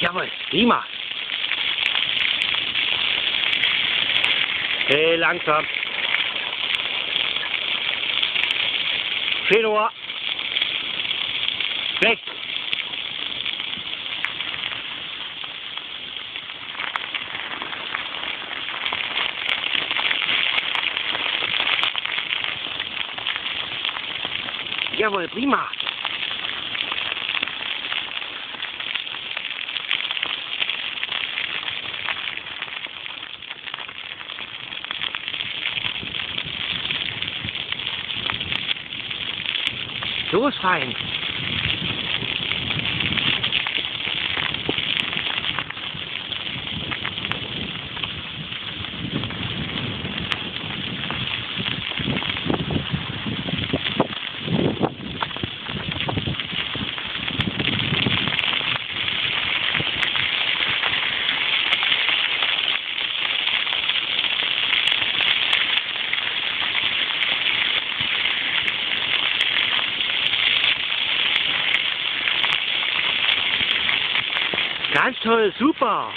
Jawohl, prima. Hey, langsam. Ohr. Weg. Jawohl, prima. suicide Ganz toll, super.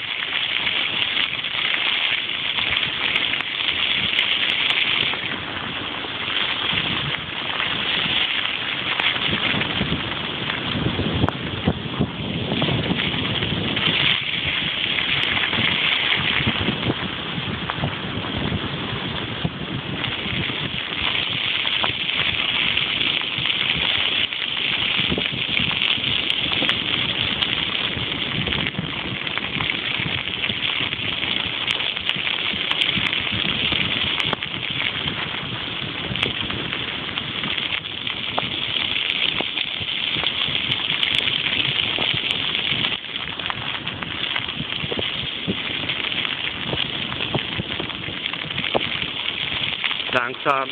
Langsam.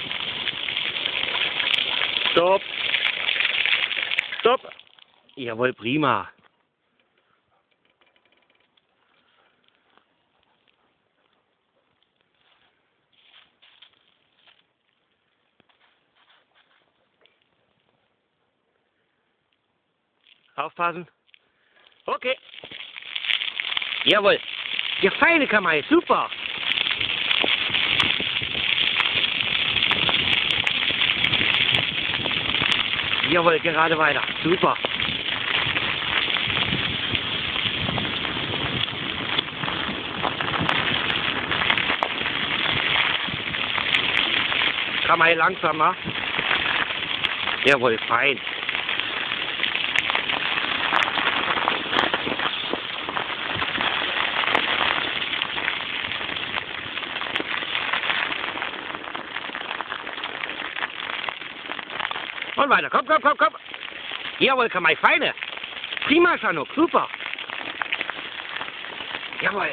Stopp. Stopp. Jawohl, prima. Aufpassen. Okay. Jawohl. Ja, feine Kamai, super. Jawohl, gerade weiter. Super. Kann man hier langsamer? Jawohl, fein. Und weiter. Komm, komm, komm, komm. Jawohl, kann man feine. Prima, Schanuk. Super. Jawohl.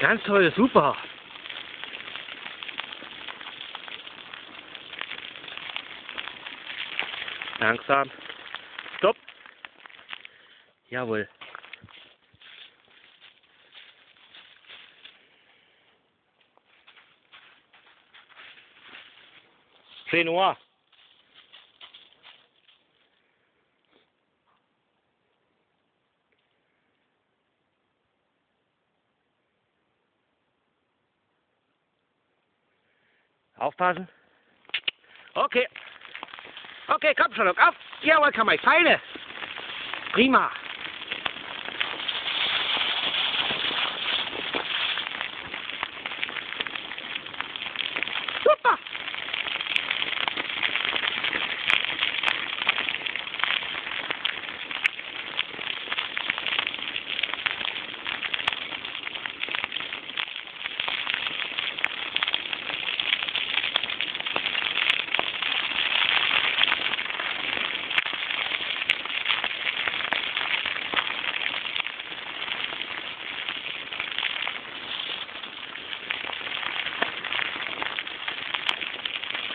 Ganz toll, super. Langsam. Stopp. Jawohl. Schön Ohr. Aufpassen. Okay. Okay, komm schon, auf. Jawohl, kann man. Feine. Prima.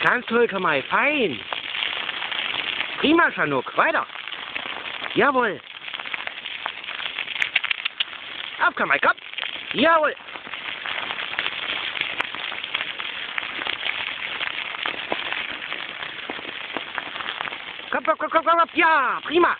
Ganz toll, Kamai, fein. Prima, Sanuk, weiter. Jawohl. Auf, Kamai, komm. Jawohl. Komm, komm, komm, komm, komm, ja, prima.